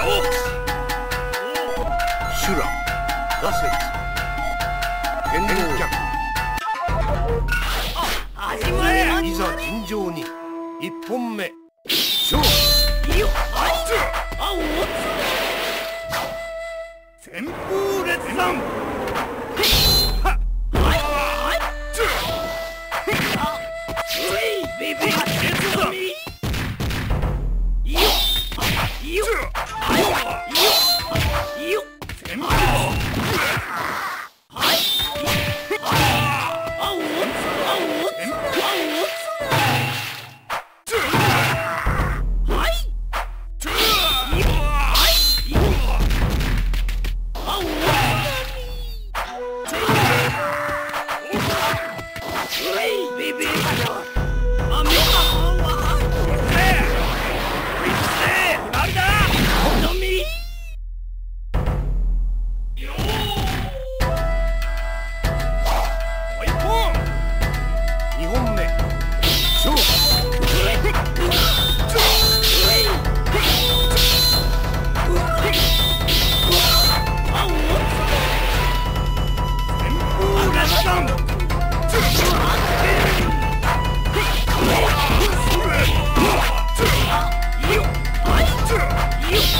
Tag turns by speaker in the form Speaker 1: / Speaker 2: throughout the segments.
Speaker 1: 修羅挫折天皇客
Speaker 2: 始まれ。
Speaker 1: いざ尋常に一本目勝負
Speaker 2: よあいあおつ旋風列山はいはいあういビビ列よはい
Speaker 1: 時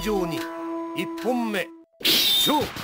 Speaker 1: いざ尋常に。1本目。勝負。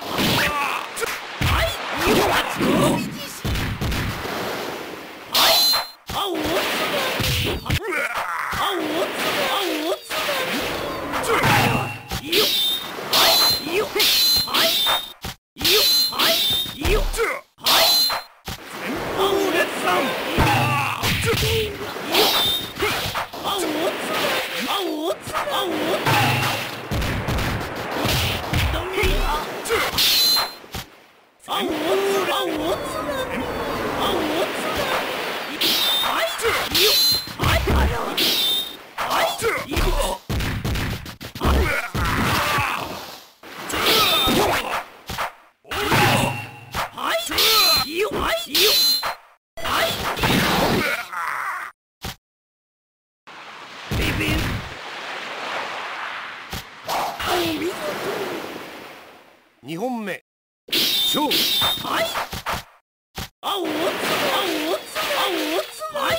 Speaker 1: 2本目。勝
Speaker 2: はい。あおつあおつあおつはい。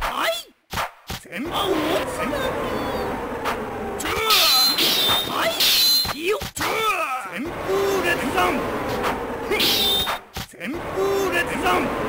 Speaker 2: はい。全あおつはい。よ旋風山旋風山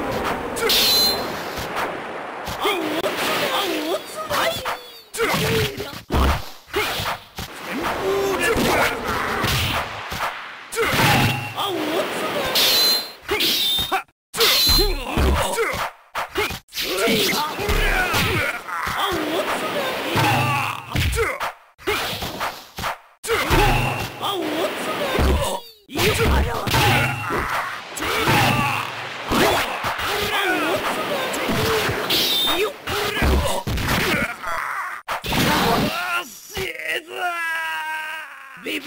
Speaker 2: ビ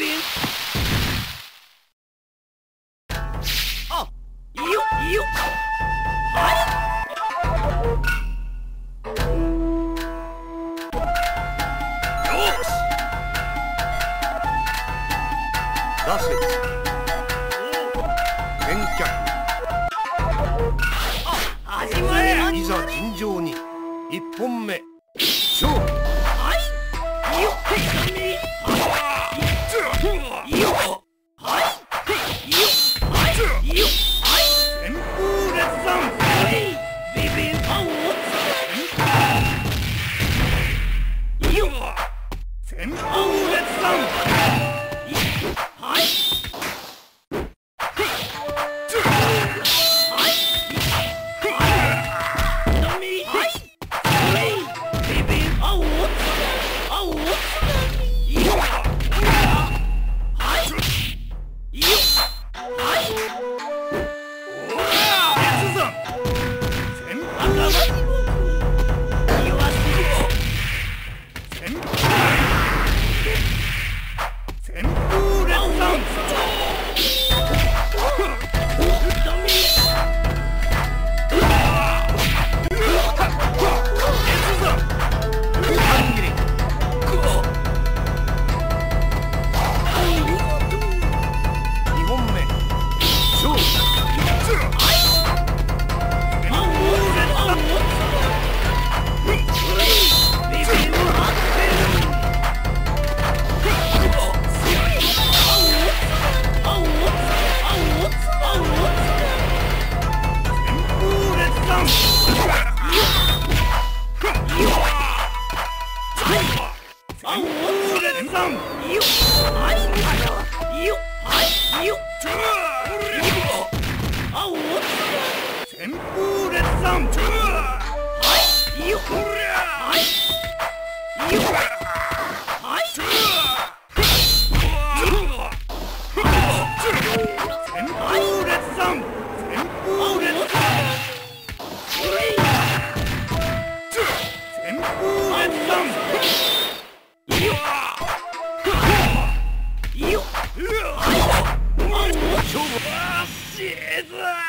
Speaker 1: Jesus!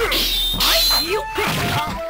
Speaker 1: 哎呦我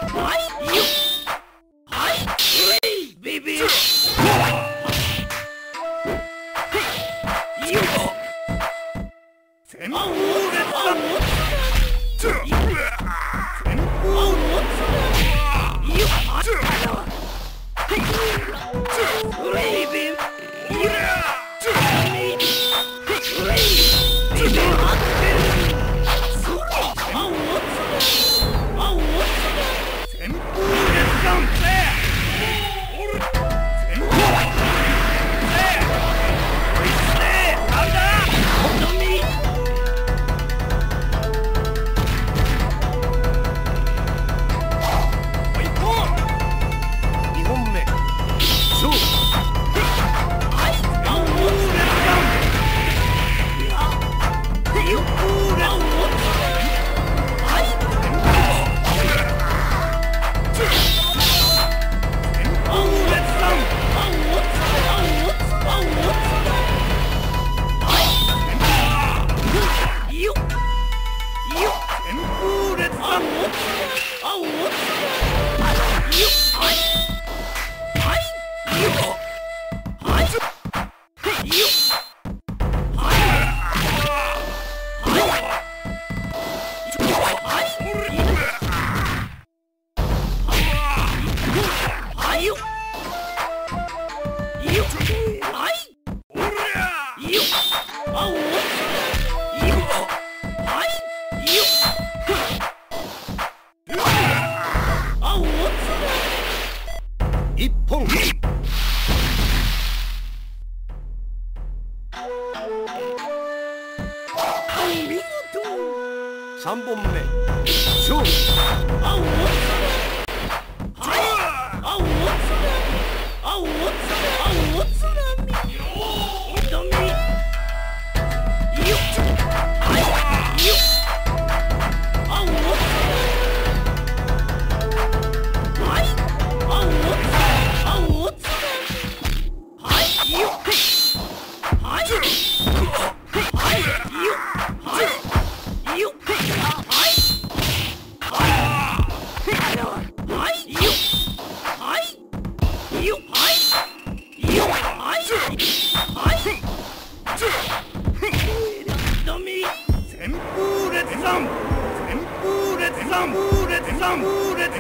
Speaker 1: 一本
Speaker 2: 見三
Speaker 1: 本目。勝利
Speaker 2: あおつらあおつらあおつらあおつ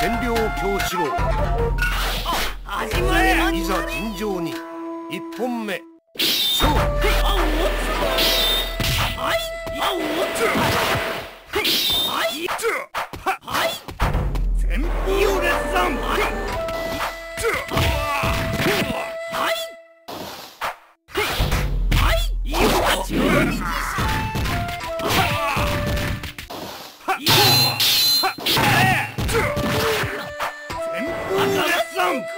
Speaker 1: 占領京四郎。いざ尋常に。一本目。
Speaker 2: はい。drunk!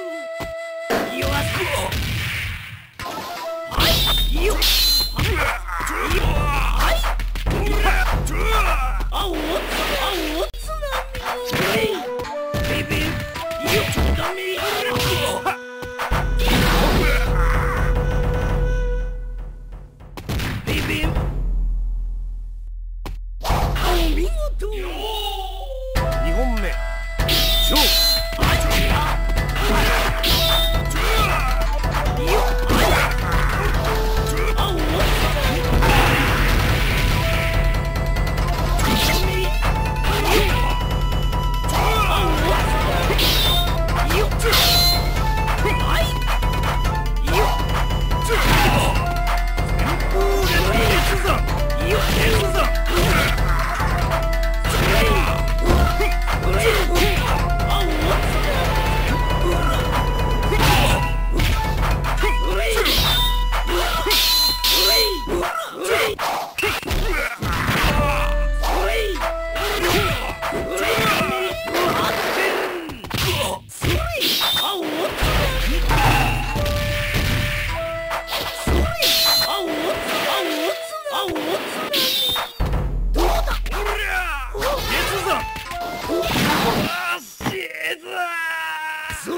Speaker 2: そ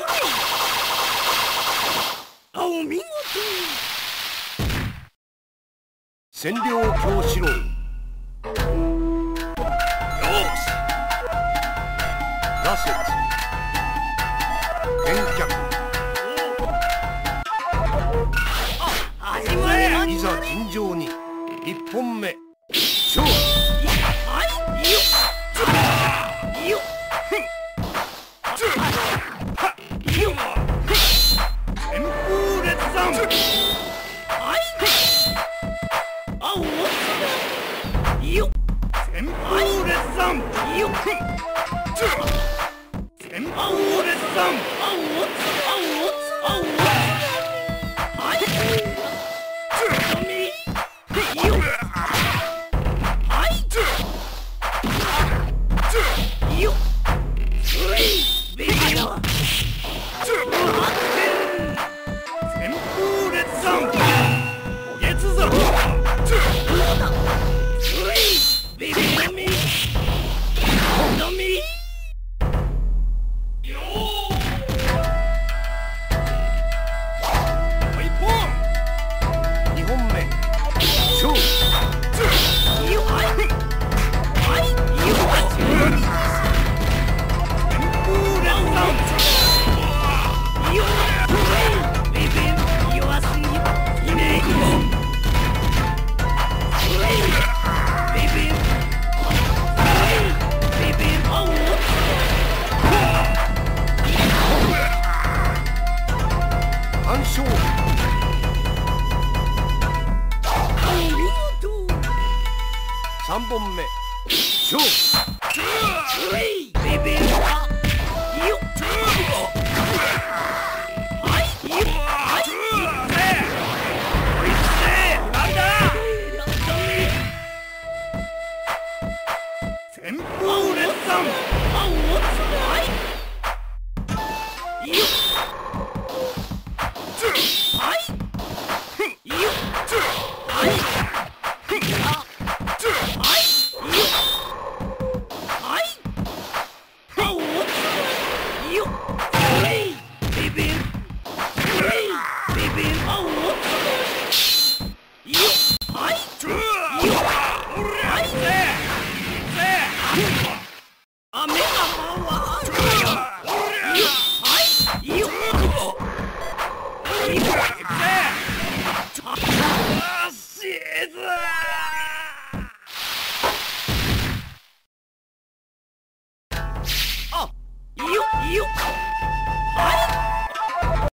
Speaker 2: あお見事。占領京四郎